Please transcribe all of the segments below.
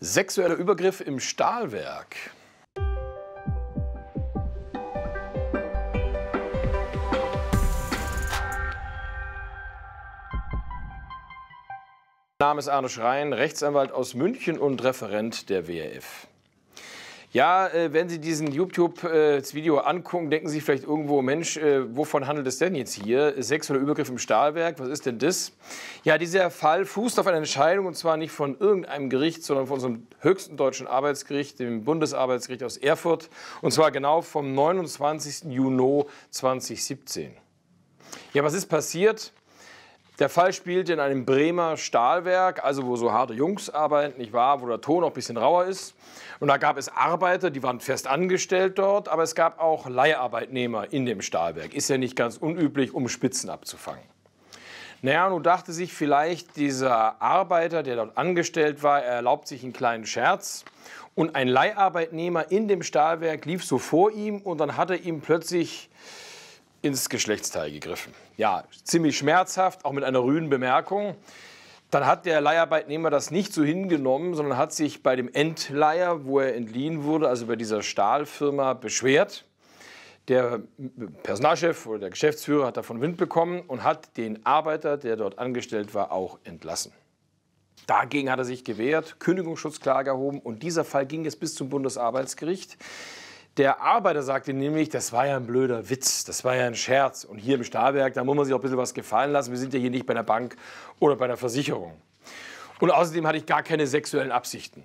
Sexueller Übergriff im Stahlwerk. Mein Name ist Arne Schrein, Rechtsanwalt aus München und Referent der WRF. Ja, äh, wenn Sie diesen YouTube-Video angucken, denken Sie vielleicht irgendwo, Mensch, äh, wovon handelt es denn jetzt hier? Sexueller Übergriff im Stahlwerk, was ist denn das? Ja, dieser Fall fußt auf einer Entscheidung und zwar nicht von irgendeinem Gericht, sondern von unserem höchsten deutschen Arbeitsgericht, dem Bundesarbeitsgericht aus Erfurt, und zwar genau vom 29. Juni 2017. Ja, was ist passiert? Der Fall spielte in einem Bremer Stahlwerk, also wo so harte Jungs arbeiten, nicht wahr, wo der Ton auch ein bisschen rauer ist. Und da gab es Arbeiter, die waren fest angestellt dort, aber es gab auch Leiharbeitnehmer in dem Stahlwerk. Ist ja nicht ganz unüblich, um Spitzen abzufangen. Naja, nun dachte sich vielleicht dieser Arbeiter, der dort angestellt war, er erlaubt sich einen kleinen Scherz. Und ein Leiharbeitnehmer in dem Stahlwerk lief so vor ihm und dann hat er ihm plötzlich ins Geschlechtsteil gegriffen. Ja, ziemlich schmerzhaft, auch mit einer rüden Bemerkung. Dann hat der Leiharbeitnehmer das nicht so hingenommen, sondern hat sich bei dem Entleiher, wo er entliehen wurde, also bei dieser Stahlfirma, beschwert. Der Personalchef oder der Geschäftsführer hat davon Wind bekommen und hat den Arbeiter, der dort angestellt war, auch entlassen. Dagegen hat er sich gewehrt, Kündigungsschutzklage erhoben und dieser Fall ging jetzt bis zum Bundesarbeitsgericht. Der Arbeiter sagte nämlich, das war ja ein blöder Witz, das war ja ein Scherz. Und hier im Stahlwerk, da muss man sich auch ein bisschen was gefallen lassen. Wir sind ja hier nicht bei einer Bank oder bei einer Versicherung. Und außerdem hatte ich gar keine sexuellen Absichten.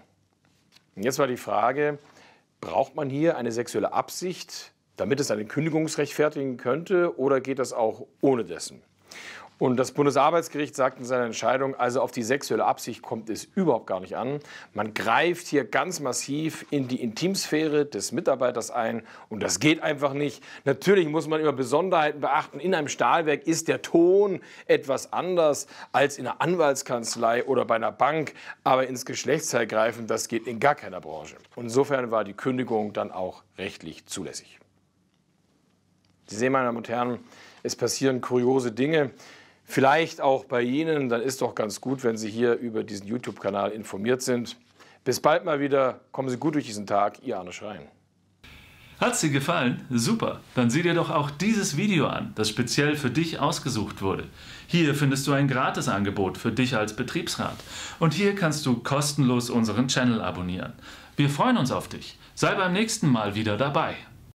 Und jetzt war die Frage, braucht man hier eine sexuelle Absicht, damit es eine Kündigung rechtfertigen könnte, oder geht das auch ohne dessen? Und das Bundesarbeitsgericht sagt in seiner Entscheidung, also auf die sexuelle Absicht kommt es überhaupt gar nicht an. Man greift hier ganz massiv in die Intimsphäre des Mitarbeiters ein und das geht einfach nicht. Natürlich muss man immer Besonderheiten beachten. In einem Stahlwerk ist der Ton etwas anders als in einer Anwaltskanzlei oder bei einer Bank, aber ins Geschlechtsteil greifen, das geht in gar keiner Branche. Und insofern war die Kündigung dann auch rechtlich zulässig. Sie sehen, meine Damen und Herren, es passieren kuriose Dinge vielleicht auch bei Ihnen, dann ist doch ganz gut, wenn Sie hier über diesen YouTube-Kanal informiert sind. Bis bald mal wieder. Kommen Sie gut durch diesen Tag. Ihr Arne Schrein. Hat sie gefallen? Super. Dann sieh dir doch auch dieses Video an, das speziell für dich ausgesucht wurde. Hier findest du ein Gratisangebot für dich als Betriebsrat. Und hier kannst du kostenlos unseren Channel abonnieren. Wir freuen uns auf dich. Sei beim nächsten Mal wieder dabei.